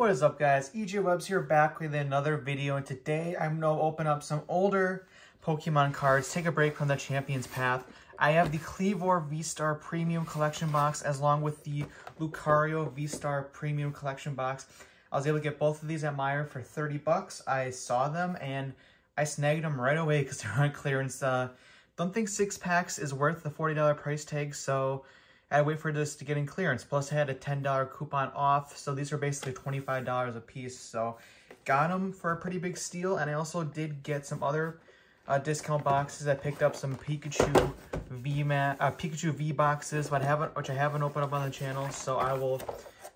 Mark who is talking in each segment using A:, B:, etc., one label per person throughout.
A: What is up guys, EJ Webs here back with another video and today I'm going to open up some older Pokemon cards, take a break from the Champions Path. I have the Kleavor V-Star Premium Collection Box as long with the Lucario V-Star Premium Collection Box. I was able to get both of these at Meijer for 30 bucks. I saw them and I snagged them right away because they're on clearance. Uh, don't think six packs is worth the $40 price tag, so I had to wait for this to get in clearance. Plus, I had a $10 coupon off, so these are basically $25 a piece. So, got them for a pretty big steal, and I also did get some other uh, discount boxes. I picked up some Pikachu V uh, Pikachu V boxes, but I haven't, which I haven't opened up on the channel. So I will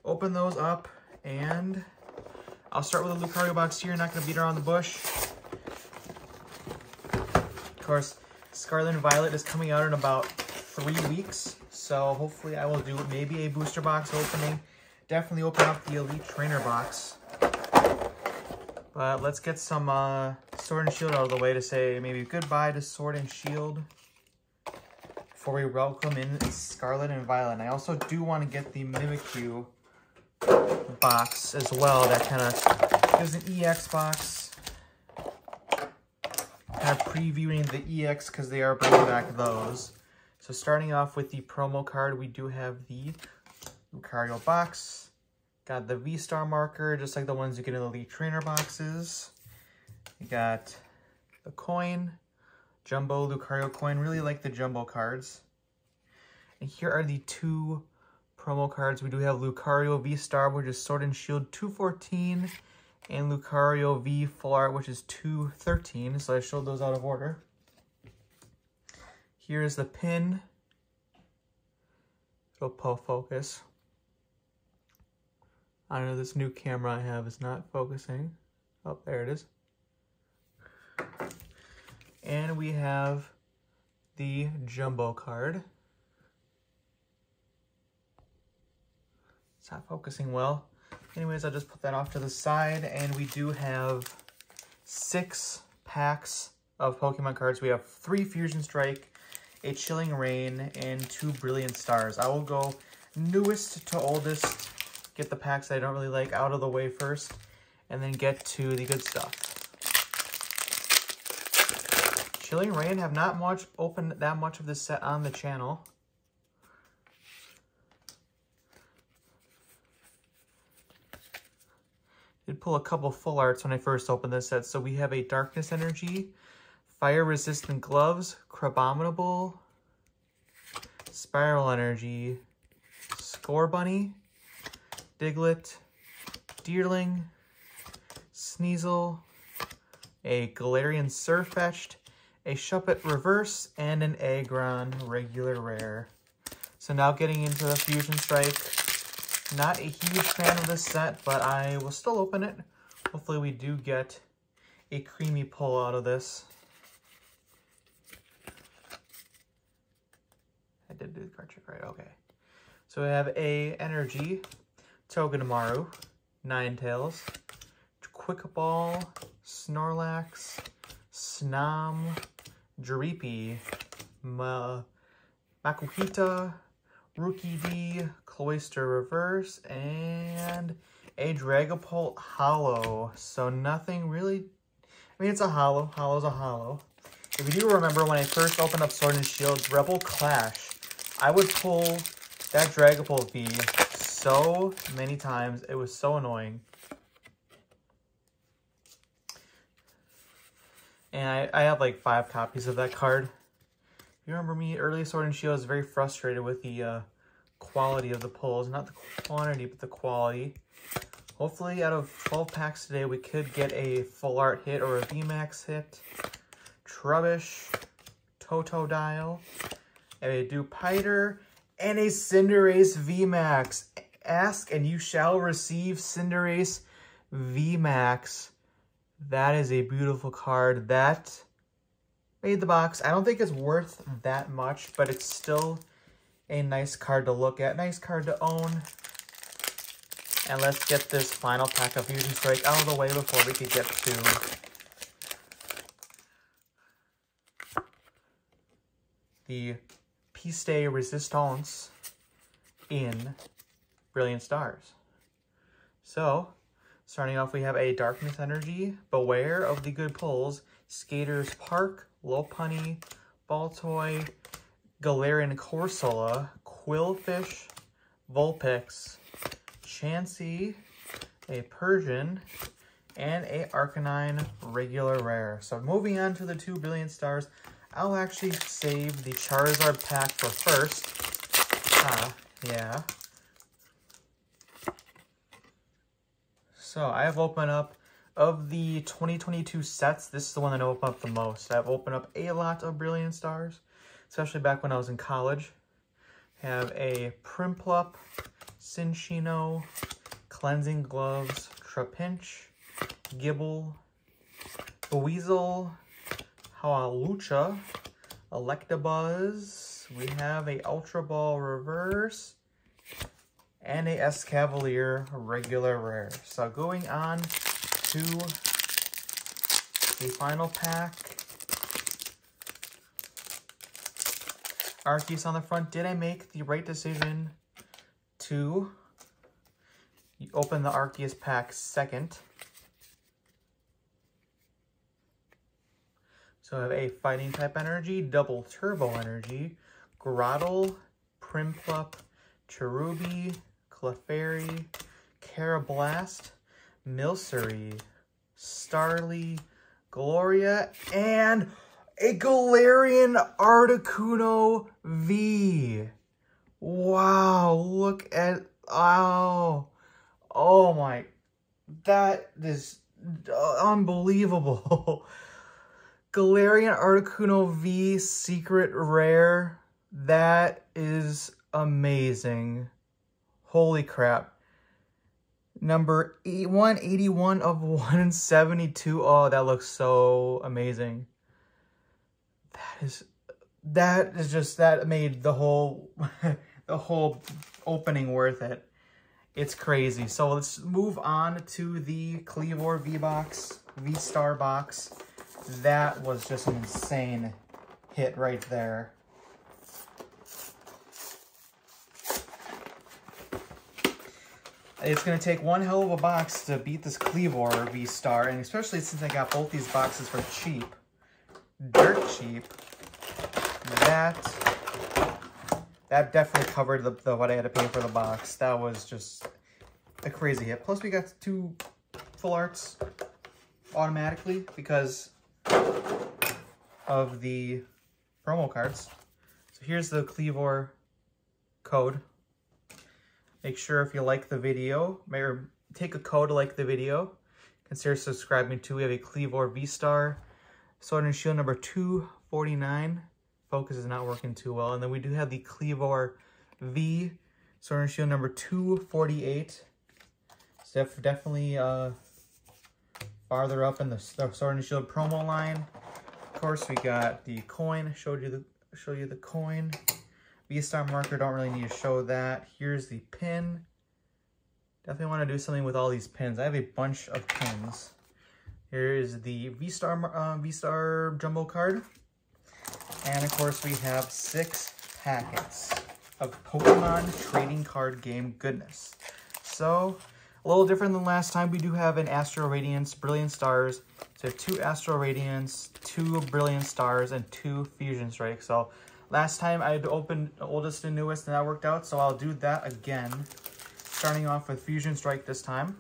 A: open those up, and I'll start with a Lucario box here. Not gonna beat around the bush. Of course, Scarlet and Violet is coming out in about three weeks. So hopefully I will do maybe a booster box opening. Definitely open up the Elite Trainer box. But let's get some uh, Sword and Shield out of the way to say maybe goodbye to Sword and Shield before we welcome in Scarlet and Violet. And I also do want to get the Mimikyu box as well. That kind of gives an EX box kind of previewing the EX because they are bringing back those. So starting off with the promo card, we do have the Lucario box. Got the V-Star marker, just like the ones you get in the Elite Trainer boxes. You got the coin, Jumbo Lucario coin. Really like the Jumbo cards. And here are the two promo cards. We do have Lucario V-Star, which is Sword and Shield 214 and Lucario V Full Art, which is 213. So I showed those out of order. Here is the pin. It'll pull focus. I know this new camera I have is not focusing. Oh, there it is. And we have the jumbo card. It's not focusing well. Anyways, I'll just put that off to the side. And we do have six packs of Pokemon cards. We have three Fusion Strike, a Chilling Reign, and two Brilliant Stars. I will go newest to oldest, get the packs I don't really like out of the way first, and then get to the good stuff. Chilling Reign have not much opened that much of this set on the channel. did pull a couple full arts when I first opened this set. So we have a Darkness Energy, Fire Resistant Gloves, Crabominable, Spiral Energy, Scorbunny, Diglett, Deerling, Sneasel, a Galarian Sirfetch'd, a Shuppet Reverse, and an Aggron Regular Rare. So now getting into the Fusion Strike not a huge fan of this set, but I will still open it. Hopefully we do get a creamy pull out of this. Did do the card trick right, okay. So we have a Energy, Togedemaru, Ninetales, Quick Ball, Snorlax, Snom, Dreepy, Ma Makuhita, Rookie D, Cloyster Reverse, and a Dragapult Hollow. So nothing really... I mean, it's a Hollow. Hollow's a Hollow. If you do remember when I first opened up Sword and Shield, Rebel Clash, I would pull that Dragapult V so many times. It was so annoying. And I, I have like five copies of that card. You remember me, early Sword and Shield, I was very frustrated with the uh, quality of the pulls. Not the quantity, but the quality. Hopefully, out of 12 packs today, we could get a full art hit or a VMAX hit. Trubbish, Totodile, a Dewpider, and a Cinderace VMAX. Ask and you shall receive Cinderace VMAX. That is a beautiful card. That made the box. I don't think it's worth that much, but it's still a nice card to look at. Nice card to own. And let's get this final pack of Fusion Strike out of the way before we could get to the Piste Resistance in Brilliant Stars. So, Starting off, we have a Darkness Energy, Beware of the Good Pulls, Skaters Park, Lopunny, Baltoy, Galarian Corsola, Qwilfish, Vulpix, Chansey, a Persian, and a Arcanine regular rare. So moving on to the 2 Brilliant Stars, I'll actually save the Charizard pack for first. Ah, yeah. So I have opened up, of the 2022 sets, this is the one that I opened up the most. I've opened up a lot of Brilliant Stars, especially back when I was in college. Have a Prinplup, Cinccino, Cleansing Gloves, Trapinch, Gible, Weasel, Hawlucha, Electabuzz. We have a Ultra Ball Reverse and a Escavalier regular rare. So going on to the final pack. Arceus on the front. Did I make the right decision to open the Arceus pack second? So I have a Fighting type energy, Double Turbo energy, Grotle, Prinplup, Cherubi, Clefairy, Karrablast, Milcery, Starly, Gloria, and a Galarian Articuno V. Wow, look at, oh, oh my, that is unbelievable. Galarian Articuno V Secret Rare. That is amazing. Holy crap. Number 181 of 172. Oh, that looks so amazing. That is, that is just, that made the whole, the whole opening worth it. It's crazy. So let's move on to the Kleavor V-Box, V-Star box. That was just an insane hit right there. It's going to take one hell of a box to beat this Kleavor V-Star, and especially since I got both these boxes for cheap, dirt cheap, that that definitely covered the, the what I had to pay for the box. That was just a crazy hit. Plus we got two full arts automatically because of the promo cards. So here's the Kleavor code. Make sure if you like the video, or take a code to like the video. Consider subscribing to. We have a Kleavor V-Star. Sword and Shield number 249. Focus is not working too well. And then we do have the Kleavor V. Sword and Shield number 248. So definitely uh, farther up in the Sword and Shield promo line. Of course, we got the coin. Showed you the show you the coin. V-Star marker, don't really need to show that. Here's the pin. Definitely want to do something with all these pins. I have a bunch of pins. Here is the V-Star uh, V-Star jumbo card. And of course, we have six packets of Pokemon trading card game goodness. So, a little different than last time. We do have an Astral Radiance, Brilliant Stars. So two Astral Radiance, two Brilliant Stars, and two Fusion Strikes. So last time I had opened oldest and newest and that worked out. So I'll do that again. Starting off with Fusion Strike this time.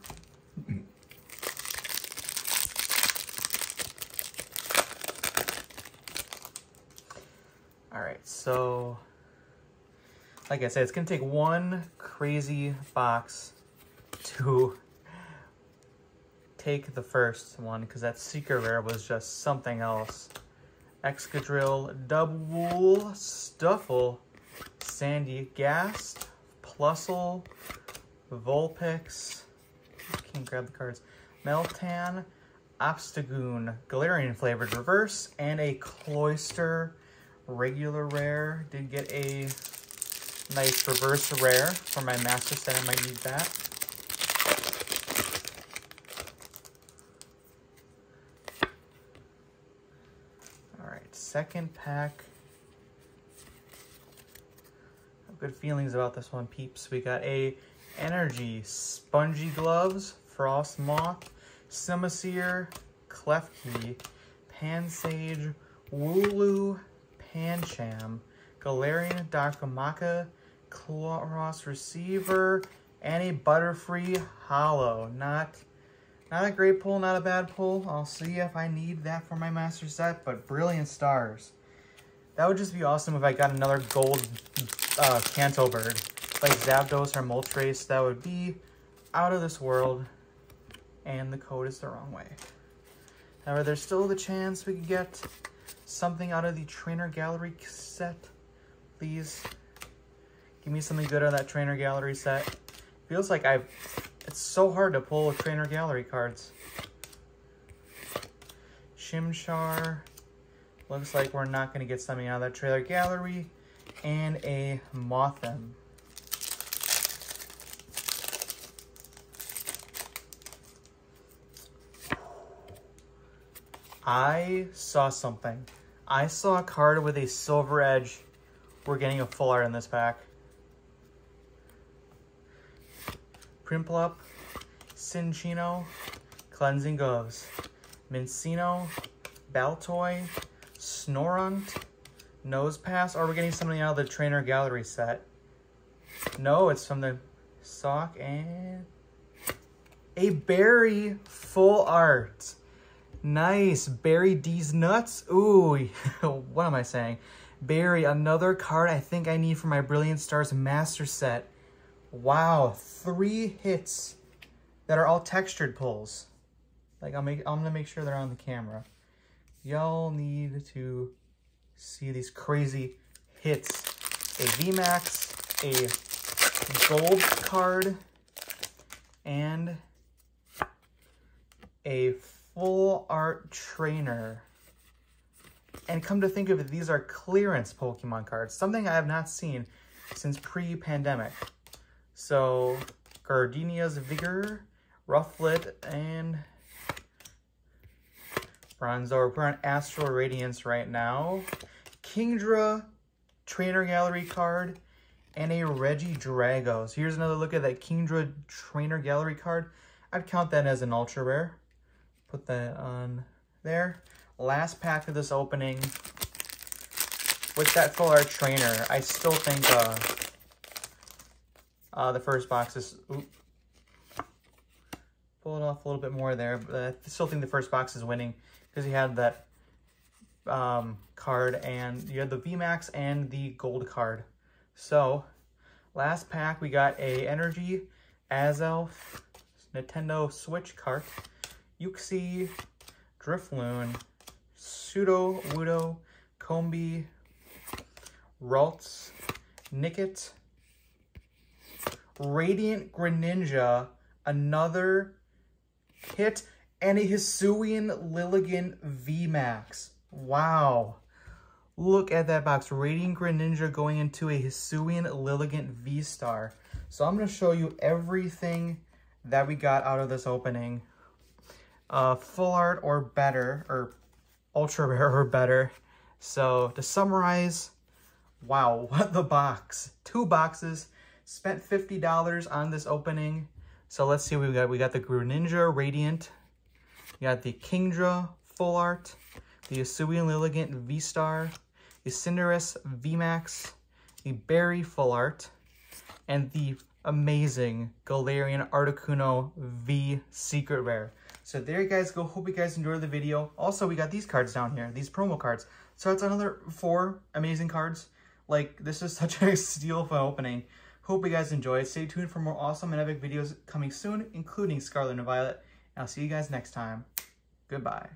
A: All right, so like I said, it's gonna take one crazy box to take the first one because that secret rare was just something else. Excadrill, Dubwool, Stufful, Sandygast, Plusle, Vulpix, can't grab the cards, Meltan, Obstagoon, Galarian flavored reverse, and a Cloyster regular rare. Did get a nice reverse rare for my master set. I might need that. Second pack. Good feelings about this one, peeps. We got a Energy Spongy Gloves, Frosmoth, Simisear, Klefki, Pansage, Wooloo, Pancham, Galarian, Darumaka, Cloros Receiver, and a Butterfree Hollow. Not, not a great pull, not a bad pull. I'll see if I need that for my master set, but Brilliant Stars. That would just be awesome if I got another gold uh, Kanto bird, like Zapdos or Moltres. That would be out of this world, and the code is the wrong way. However, there's still the chance we could get something out of the Trainer Gallery set. Please give me something good out of that Trainer Gallery set. Feels like I've... It's so hard to pull Trainer Gallery cards. Chimchar. Looks like we're not going to get something out of that Trainer Gallery. And a Mothim. I saw something. I saw a card with a silver edge. We're getting a full art in this pack. Prinplup, Cinccino, Cleansing Gloves, Minccino, Baltoy, Snorunt, Nosepass. Are we getting something out of the Trainer Gallery set? No, it's from the sock and a Barry full art. Nice. Barry D's nuts. Ooh, what am I saying? Barry, another card I think I need for my Brilliant Stars Master Set. Wow, three hits that are all textured pulls. Like, I'll make, I'm to make sure they're on the camera. Y'all need to see these crazy hits. A VMAX, a gold card, and a full art trainer. And come to think of it, these are clearance Pokemon cards, something I have not seen since pre-pandemic. So, Gardenia's Vigor, Rufflet, and Bronzor. We're on Astral Radiance right now. Kingdra Trainer Gallery card, and a Regidrago. So here's another look at that Kingdra Trainer Gallery card. I'd count that as an ultra rare. Put that on there. Last pack of this opening. With that full art trainer, I still think uh, uh, the first box is... Oop, pull it off a little bit more there. But I still think the first box is winning because you had that um, card and you had the VMAX and the gold card. So, last pack, we got a Energy, Azelf, Nintendo Switch cart, Uxie, Drifloon, Pseudo Wudo, Combee, Ralts, Nickit, Radiant Greninja, another hit, and a Hisuian Lilligant VMAX. Wow. Look at that box. Radiant Greninja going into a Hisuian Lilligant V-Star. So I'm going to show you everything that we got out of this opening. Uh, full art or better, or ultra rare or better. So to summarize, wow, what the box. Two boxes. Spent $50 on this opening. So let's see we got. We got the Greninja Radiant. We got the Kingdra Full Art. The Hisuian Lilligant V-Star. The Cinderace VMAX. The Barry Full Art. And the amazing Galarian Articuno V Secret Rare. So there you guys go. Hope you guys enjoyed the video. Also, we got these cards down here, these promo cards. So it's another four amazing cards. Like, this is such a steal an opening. Hope you guys enjoyed. Stay tuned for more awesome and epic videos coming soon, including Scarlet and Violet. And I'll see you guys next time. Goodbye.